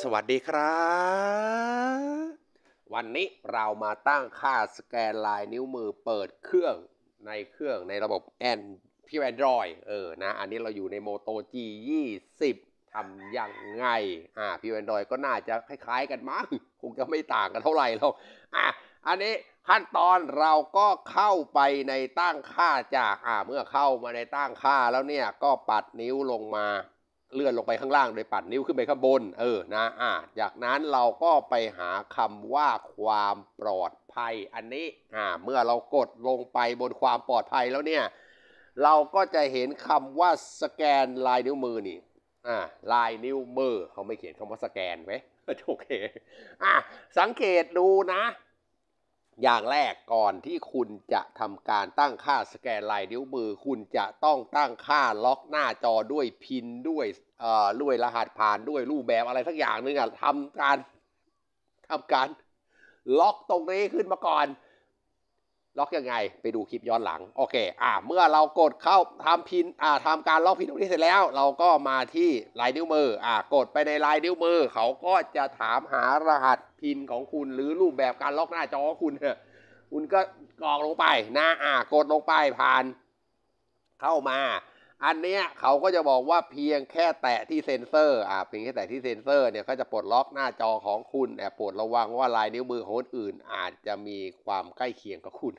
สวัสดีครับ วันนี้เรามาตั้งค่าสแกนลายนิ้วมือเปิดเครื่องในเครื่องในระบบแอนพี่แอนดรอยเออนะ อันนี้เราอยู่ในโมโต G 20ทำยังไง อ่าพี่แอนดรอยก็น่าจะคล้ายๆกันมั้งคงจะไม่ต่างกันเท่าไหร่หรอกอะอันนี้ขั้นตอนเราก็เข้าไปในตั้งค่าจากอ่าเมื่อเข้ามาในตั้งค่าแล้วเนี่ยก็ปัดนิ้วลงมา เลื่อนลงไปข้างล่างโดยปัดนิ้วขึ้นไปข้างบน เออนะอ่าจากนั้นเราก็ไปหาคำว่าความปลอดภัยอันนี้อ่าเมื่อเรากดลงไปบนความปลอดภัยแล้วเนี่ยเราก็จะเห็นคำว่าสแกนลายนิ้วมือนี่อ่าลายนิ้วมือเขาไม่เขียนคำว่าสแกนไว้โอเคอะสังเกตดูนะ อย่างแรกก่อนที่คุณจะทำการตั้งค่าสแกนลายนิ้วมือ คุณจะต้องตั้งค่าล็อกหน้าจอด้วยพินด้วยเอ่อด้วยรหัสผ่านด้วยรูปแบบอะไรสักอย่างหนึงอะทำการทำการล็อกตรงนี้ขึ้นมาก่อน ล็อกยังไงไปดูคลิปย้อนหลัง โอเค อ่า เมื่อเรากดเข้าทำพิน อ่าทำการล็อกพินตรงนี้เสร็จแล้ว เราก็มาที่ลายนิ้วมือ อ่า กดไปในลายนิ้วมือ เขาก็จะถามหารหัสพินของคุณ หรือรูปแบบการล็อกหน้าจอของคุณเนี่ยคุณก็กรอกลงไปนะ อ่า กดลงไปผ่าน เข้ามา อันเนี้ยเขาก็จะบอกว่าเพียงแค่แตะที่เซ็นเซอร์อ่าเพียงแค่แตะที่เซ็นเซอร์เนี่ยก็จะปลดล็อกหน้าจอของคุณแต่โปรดระวังว่าลายนิ้วมือของคนอื่น อาจจะมีความใกล้เคียงกับคุณ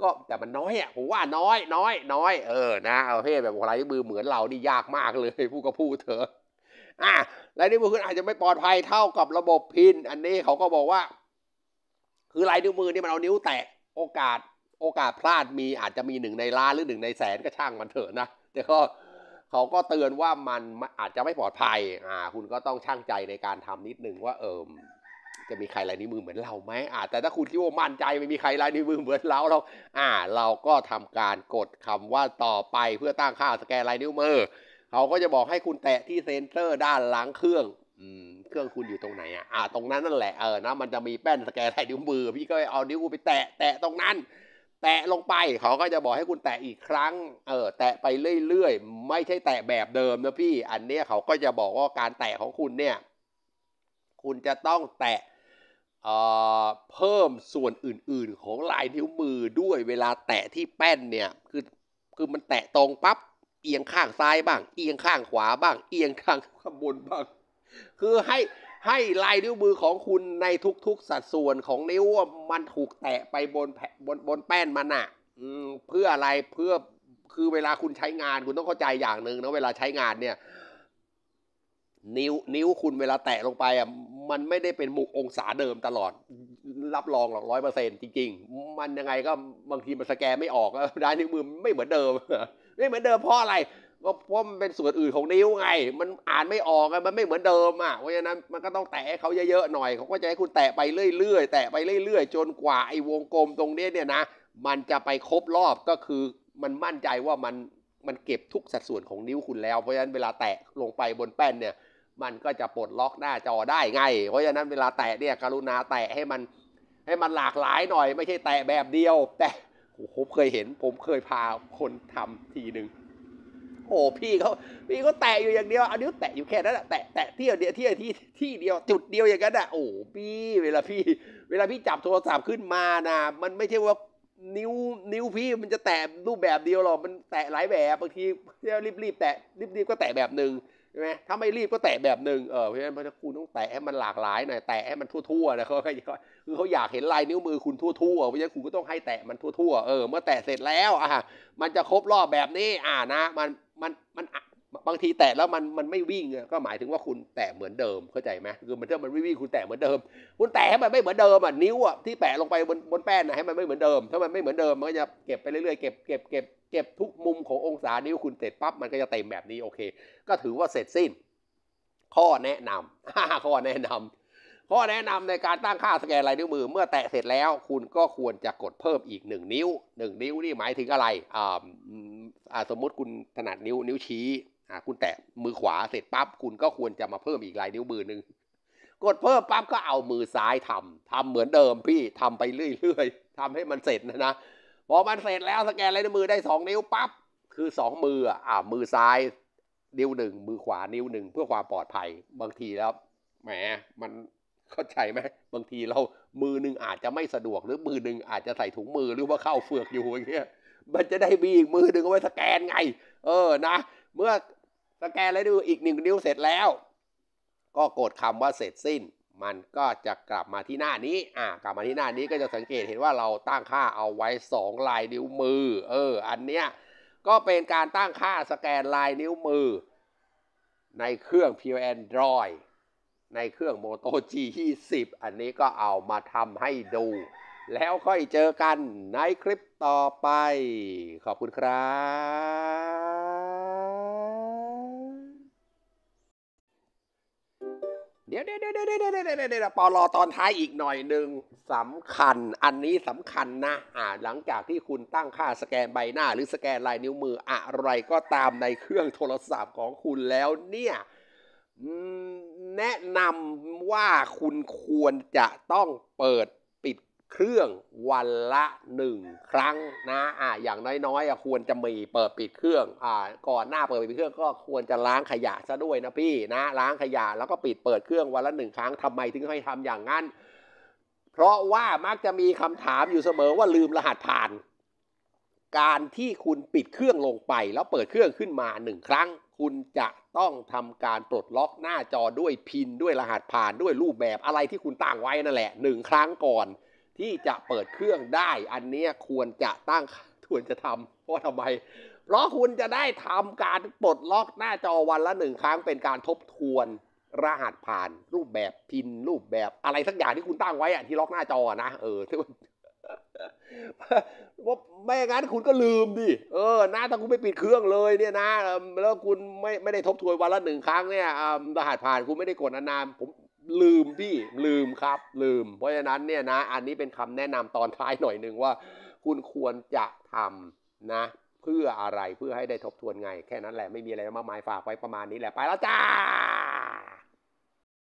ก็แต่มันน้อยอะผมว่าน้อยน้อยน้อยเออนะเอาประเภทแบบลายนิ้วมือเหมือนเรานี่ยากมากเลยพูดก็พูดเถอะอะลายนิ้วมือคุณอาจจะไม่ปลอดภัยเท่ากับระบบพิน อันนี้เขาก็บอกว่า คือลายนิ้วมือนี่มันเอานิ้วแตะโอกาส โอกาสพลาดมีอาจจะมีหนึ่งในล้านหรือหนึ่งในแสนก็ช่างมันเถอะนะแต่ก็เขาก็เตือนว่ามันอาจจะไม่ปลอดภัยอ่าคุณก็ต้องช่างใจในการทำนิดนึงว่าเออจะมีใครลายนิ้วมือเหมือนเราไหมอ่าแต่ถ้าคุณคิดว่ามั่นใจไม่มีใครลายนิ้วมือเหมือนเราเราอ่า เราก็ทำการกดคำว่าต่อไปเพื่อตั้งค่าสแกนลายนิ้วมือเขาก็จะบอกให้คุณแตะที่เซ็นเซอร์ด้านหลังเครื่องอืมเครื่องคุณอยู่ตรงไหนอะอ่าตรงนั้นนั่นแหละเออนะมันจะมีแป้นสแกนลายนิ้วมือ พี่ก็เอานิ้วไปแตะแตะตรงนั้น แตะลงไปเขาก็จะบอกให้คุณแตะอีกครั้ง เออแตะไปเรื่อยๆ ไม่ใช่แตะแบบเดิมนะพี่ อันเนี้ยเขาก็จะบอกว่าการแตะของคุณเนี่ย คุณจะต้องแตะเอ่อเพิ่มส่วนอื่นๆ ของลายนิ้วมือด้วยเวลาแตะที่แป้นเนี่ย คือคือมันแตะตรงปั๊บเอียงข้างซ้ายบ้าง เอียงข้างขวาบ้าง เอียงข้างข้างบนบ้าง คือให้ ให้ลายนิ้วมือของคุณในทุกๆสัดส่วนของนิ้วมันถูกแตะไปบนแผ่บนบนแป้นมันอะเพื่ออะไรเพื่อคือเวลาคุณใช้งานคุณต้องเข้าใจอย่างหนึ่งนะเวลาใช้งานเนี่ย นิ้วนิ้วคุณเวลาแตะลงไปอะมันไม่ได้เป็นมุกองศาเดิมตลอด รับรองหรอกร้อยเปอร์เซ็นจริง ๆ มันยังไงก็บางทีมันสแกนไม่ออกอะได้นิ้วมือไม่เหมือนเดิมไม่เหมือนเดิมเพราะอะไร ก็เพราะมันเป็นส่วนอื่นของนิ้วไง มันอ่านไม่ออกอะมันไม่เหมือนเดิมอะเพราะฉะนั้นมันก็ต้องแตะเขาเยอะๆหน่อยเขาก็จะให้คุณแตะไปเรื่อยๆแตะไปเรื่อยๆ จนกว่าไอ้วงกลมตรงนี้เนี่ยนะ มันจะไปครบรอบก็คือมันมั่นใจว่ามันมันเก็บทุกสัดส่วนของนิ้วคุณแล้ว เพราะฉะนั้นเวลาแตะลงไปบนแป้นเนี่ยมันก็จะปลดล็อกหน้าจอได้ไง เพราะฉะนั้นเวลาแตะเนี่ยกรุณาแตะให้มันให้มันหลากหลายหน่อย ไม่ใช่แตะแบบเดียว แต่ผมเคยเห็นผมเคยพาคนทำทีหนึ่ง อ้พี่เขาพี่เขาแตะอยู่อย่างเดียวเอานิ้วแตะอยู่แค่นั้นแหละแตะแตะที่เดียวที่ที่ที่เดียวจุดเดียวอย่างนั้นอะโอ้พี่เวลาพี่ เวลาพี่จับโทรศัพท์ขึ้นมานะมันไม่ใช่ว่านิ้วนิ้วพี่มันจะแตะรูปแบบเดียวหรอกมันแตะหลายแบบบางทีรีบรีบๆแตะรีบรีบๆก็แตะแบบหนึ่งใช่ไหมถ้าไม่รีบก็แตะแบบหนึ่งเออเพราะฉะนั้นคุณต้องแตะให้มันหลากหลายหน่อยแตะให้มันทั่วๆนะเขาเขาคือเขาอยากเห็นลายนิ้วมือคุณทั่วๆเพราะฉะนั้นคุณก็ต้องให้แตะมันทั่วๆเออเมื่อแตะเสร็จแล้วอะมันจะครบรอบแบบนี้อ่านะ มัน มันมันบางทีแตะแล้วมันมันไม่วิ่งก็หมายถึงว่าคุณแตะเหมือนเดิมเข้าใจไหมคือมันถ้ามันไม่วิ่งคุณแตะเหมือนเดิม คุณแตะให้มันไม่เหมือนเดิมอะนิ้วอะที่แปะลงไปบนบนแป้นนะให้มันไม่เหมือนเดิม ถ้ามันไม่เหมือนเดิมมันก็จะเก็บไปเรื่อยๆเก็บเก็บเก็บเก็บทุกมุมขององศานิ้วคุณเสร็จปั๊บมันก็จะเต็มแบบนี้โอเค ก็ถือว่าเสร็จสิ้น ข้อแนะนำข้อแนะนำข้อแนะนำในการตั้งค่าสแกนลายนิ้วมือ เมื่อแตะเสร็จแล้ว คุณก็ควรจะกดเพิ่มอีกหนึ่งนิ้วหนึ่งนิ้วนี่หมายถึงอะไรอ่า สมมติคุณถนัดนิ้วนิ้วชี้อ่าคุณแตะมือขวาเสร็จปั๊บคุณก็ควรจะมาเพิ่มอีกลายนิ้วมือหนึ่งกดเพิ่มปั๊บก็เอามือซ้ายทำทำเหมือนเดิมพี่ทำไปเรื่อยๆทำให้มันเสร็จนะนะพอมันเสร็จแล้วสแกนลายนิ้วมือได้สองนิ้วปั๊บคือสองมืออ่ามือซ้ายนิ้วหนึ่งมือขวานิ้วหนึ่งเพื่อความปลอดภัยบางทีแล้วแหมมันเข้าใจไหมบางทีเรามือหนึ่งอาจจะไม่สะดวกหรือมือหนึ่งอาจจะใส่ถุงมือหรือว่าเข้าเฟือกอยู่อย่างเงี้ย มันจะได้มีอีกมือหนึ่งเอาไว้สแกนไง เออนะ เมื่อสแกนแล้วดูอีกหนึ่งนิ้วเสร็จแล้ว ก็กดคำว่าเสร็จสิ้น มันก็จะกลับมาที่หน้านี้ อ่ากลับมาที่หน้านี้ก็จะสังเกตเห็นว่าเราตั้งค่าเอาไว้ 2 ลายนิ้วมือ เออ อันเนี้ยก็เป็นการตั้งค่าสแกนลายนิ้วมือ ในเครื่อง p u r Android ในเครื่อง Moto G20 อันนี้ก็เอามาทำให้ดู แล้วค่อยเจอกันในคลิปต่อไป ขอบคุณครับเดี๋ยวเดี๋ยวเดี๋ยวเดี๋ยวเดี๋ยวเดี๋ยวปอลอตอนท้ายอีกหน่อยหนึ่งสำคัญ อันนี้สำคัญนะอ่าหลังจากที่คุณตั้งค่าสแกนใบหน้า หรือสแกนลายนิ้วมืออะไรก็ตามในเครื่องโทรศัพท์ของคุณแล้วเนี่ยแนะนำว่าคุณควรจะต้องเปิด เครื่องวันละหนึ่งครั้งนะอ่าอย่างน้อยๆควรจะมีเปิดปิดเครื่องอ่าก่อนหน้าเปิดปิดเครื่องก็ควรจะล้างขยะซะด้วยนะพี่นะล้างขยะแล้วก็ปิดเปิดเครื่องวันละหนึ่งครั้งทำไมถึงให้ทำอย่างนั้น เพราะว่ามักจะมีคำถามอยู่เสมอว่าลืมรหัสผ่าน การที่คุณปิดเครื่องลงไปแล้วเปิดเครื่องขึ้นมาหนึ่งครั้ง คุณจะต้องทำการปลดล็อกหน้าจอด้วยพินด้วยรหัสผ่านด้วยรูปแบบอะไรที่คุณตั้งไว้นั่นแหละหนึ่งครั้งก่อน ที่จะเปิดเครื่องได้ อันนี้ควรจะตั้งควรจะทำเพราะทำไม เพราะคุณจะได้ทำการปลดล็อกหน้าจอวันละหนึ่งครั้งเป็นการทบทวนรหัสผ่านรูปแบบพินรูปแบบอะไรสักอย่างที่คุณตั้งไว้อะที่ล็อกหน้าจอนะเออที่มันว่าไม่งั้นคุณก็ลืมดิเออนะถ้าคุณไม่ปิดเครื่องเลยเนี่ยนะแล้วคุณไม่ไม่ได้ทบทวนวันละหนึ่งครั้งเนี่ยรหัสผ่านคุณไม่ได้กดอนามผม ลืมพี่ลืมครับ ลืม เพราะฉะนั้นเนี่ยนะ อันนี้เป็นคำแนะนำตอนท้ายหน่อยหนึ่งว่า คุณควรจะทำนะ เพื่ออะไรเพื่อให้ได้ทบทวนไง แค่นั้นแหละไม่มีอะไรมากมายฝากไว้ประมาณนี้แหละไปแล้วจ้า